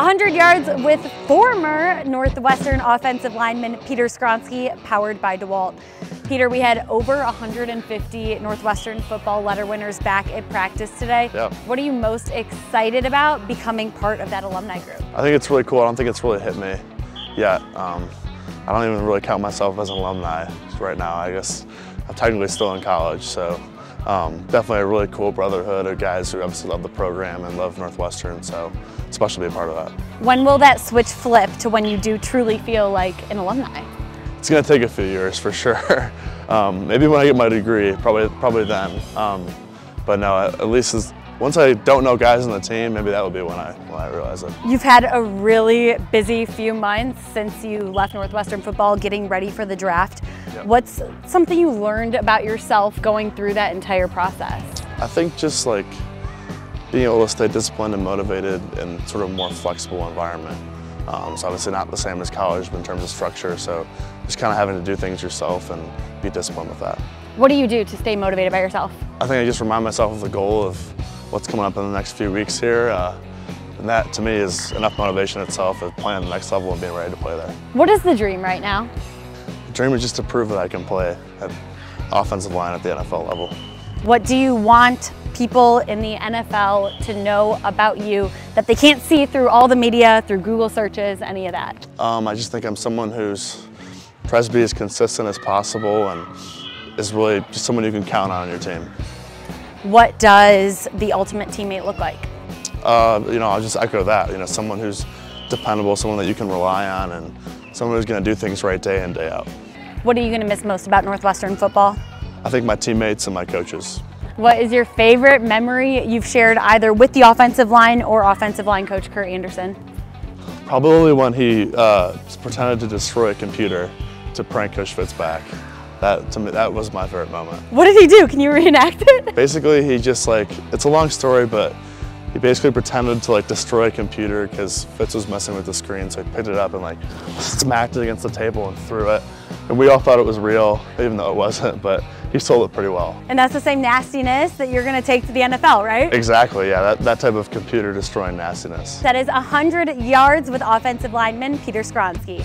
100 yards with former Northwestern offensive lineman Peter Skoronski, powered by DeWalt. Peter, we had over 150 Northwestern football letter winners back at practice today. Yeah. What are you most excited about becoming part of that alumni group? I think it's really cool. I don't think it's really hit me yet. Um, I don't even really count myself as an alumni right now. I guess I'm technically still in college, so um, definitely a really cool brotherhood of guys who obviously love the program and love Northwestern, so it's special to be a part of that. When will that switch flip to when you do truly feel like an alumni? It's going to take a few years for sure. Um, maybe when I get my degree, probably probably then. Um, but no, at least as, once I don't know guys on the team, maybe that will be when I when I realize it. You've had a really busy few months since you left Northwestern football, getting ready for the draft. Yep. What's something you learned about yourself going through that entire process? I think just like being able to stay disciplined and motivated in sort of more flexible environment. Um, so obviously not the same as college but in terms of structure, so just kind of having to do things yourself and be disciplined with that. What do you do to stay motivated by yourself? I think I just remind myself of the goal of what's coming up in the next few weeks here. Uh, and that to me is enough motivation itself of playing the next level and being ready to play there. What is the dream right now? Dream is just to prove that I can play at offensive line at the NFL level. What do you want people in the NFL to know about you that they can't see through all the media, through Google searches, any of that? Um, I just think I'm someone who's tries to be as consistent as possible and is really just someone you can count on on your team. What does the ultimate teammate look like? Uh, you know, I'll just echo that. You know, someone who's dependable, someone that you can rely on, and someone who's going to do things right day in, day out. What are you going to miss most about Northwestern football? I think my teammates and my coaches. What is your favorite memory you've shared either with the offensive line or offensive line coach Kurt Anderson? Probably when he uh, pretended to destroy a computer to prank Coach Fitz back. That, to me, that was my favorite moment. What did he do? Can you reenact it? Basically, he just like, it's a long story, but he basically pretended to like destroy a computer because Fitz was messing with the screen, so he picked it up and like smacked it against the table and threw it. And we all thought it was real, even though it wasn't, but he sold it pretty well. And that's the same nastiness that you're going to take to the NFL, right? Exactly, yeah, that, that type of computer destroying nastiness. That is 100 yards with offensive lineman Peter Skoronski.